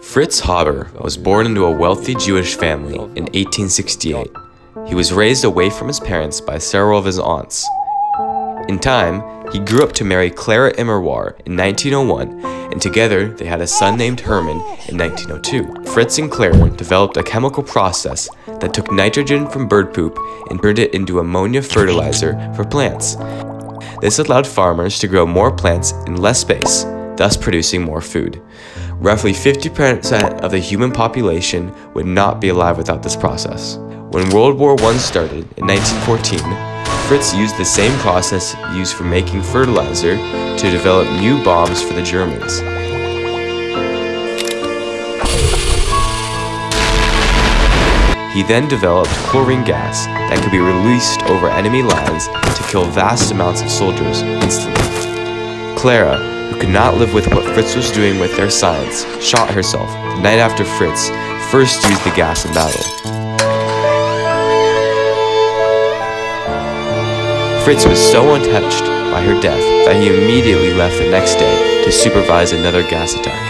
Fritz Haber was born into a wealthy Jewish family in 1868. He was raised away from his parents by several of his aunts. In time, he grew up to marry Clara Immerwahr in 1901, and together they had a son named Herman in 1902. Fritz and Clara developed a chemical process that took nitrogen from bird poop and turned it into ammonia fertilizer for plants. This allowed farmers to grow more plants in less space, thus producing more food. Roughly 50% of the human population would not be alive without this process. When World War I started in 1914, Fritz used the same process used for making fertilizer to develop new bombs for the Germans. He then developed chlorine gas that could be released over enemy lines to kill vast amounts of soldiers instantly. Clara, who could not live with what Fritz was doing with their science, shot herself the night after Fritz first used the gas in battle. Fritz was so untouched by her death that he immediately left the next day to supervise another gas attack.